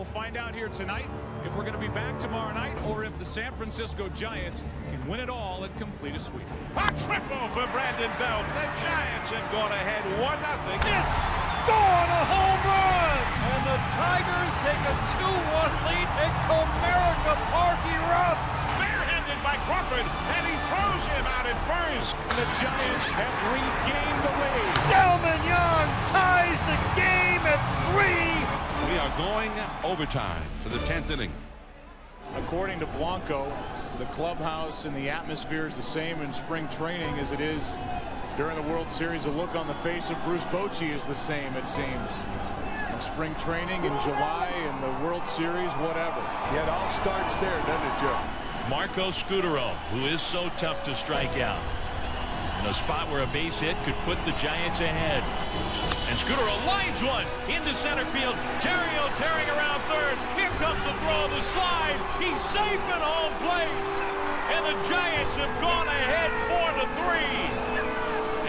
We'll find out here tonight if we're going to be back tomorrow night or if the San Francisco Giants can win it all and complete a sweep. A triple for Brandon Belt. The Giants have gone ahead 1-0. It's gone a home run! And the Tigers take a 2-1 lead at Comerica Park erupts. Barehanded by Crawford, and he throws him out at first. The Giants have regained the going overtime for the 10th inning. According to Blanco, the clubhouse and the atmosphere is the same in spring training as it is during the World Series. The look on the face of Bruce Bochy is the same, it seems. In spring training, in July, in the World Series, whatever. Yeah, it all starts there, doesn't it, Joe? Marco Scutaro, who is so tough to strike out. In a spot where a base hit could put the Giants ahead. And Scutaro lines one into center field. Theriot tearing around third. Here comes the throw of the slide. He's safe at home plate. And the Giants have gone ahead four to three.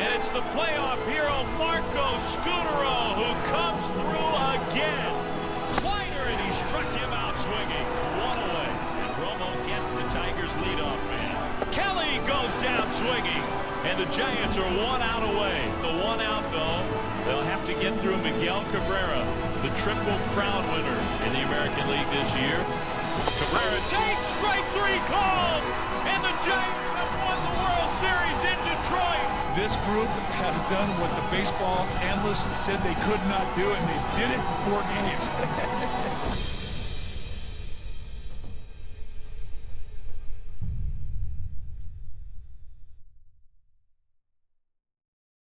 And it's the playoff hero Marco Scutaro who comes through again. Slider and he struck him out swinging. One away. And Romo gets the Tigers leadoff man. Kelly goes down swinging. And the Giants are one out away. The one out, though, they'll have to get through Miguel Cabrera, the Triple Crown winner in the American League this year. Cabrera takes strike three called, and the Giants have won the World Series in Detroit. This group has done what the baseball analysts said they could not do, and they did it in four games.